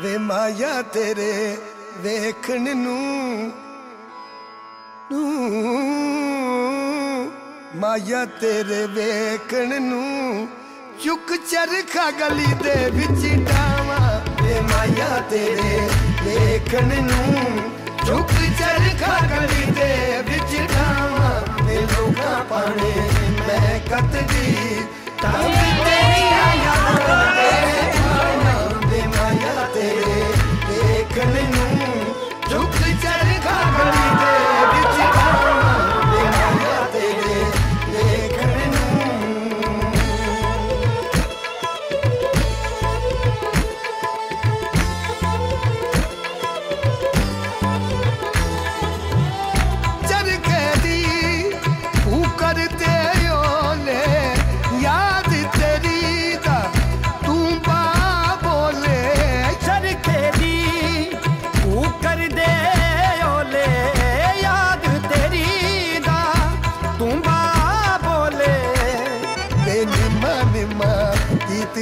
ਵੇ ਮਾਇਆ ਤੇਰੇ ਵੇਖਣ ਨੂੰ ਨੂੰ। ਮਾਇਆ ਤੇਰੇ ਵੇਖਣ ਨੂੰ। ਚੁੱਕ ਚਰਖਾ ਗਲੀ ਦੇ ਵਿੱਚ ਡਾਵਾਂ ਵੇ ਮਾਇਆ ਤੇਰੇ ਵੇਖਣ ਨੂੰ। ਚੁੱਕ ਚਰਖਾ ਗਲੀ ਦੇ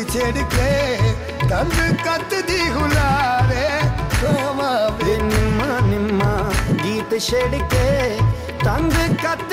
ਗੀਤ ਛੇੜ ਕੇ ਤੰਦ ਕੱਤ ਦੀ ਹੁਲਾਰੇ। ਕੋਮਾ ਵੇ ਨਿੰਮਾ ਗੀਤ ਛੇੜ ਕੇ ਤੰਗ ਕੱਤ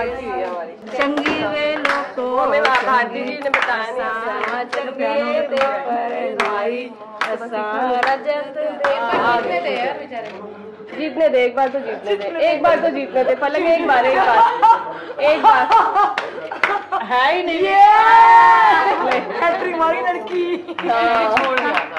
चंगी को हमें भारती जी ने बताया ते जीतने दे एक बार तो जीतने दे। एक बार तो जीतने दे पलक एक बार एक बार। एक बार। है ही नहीं। हैट्रिक मारी लड़की। हाँ।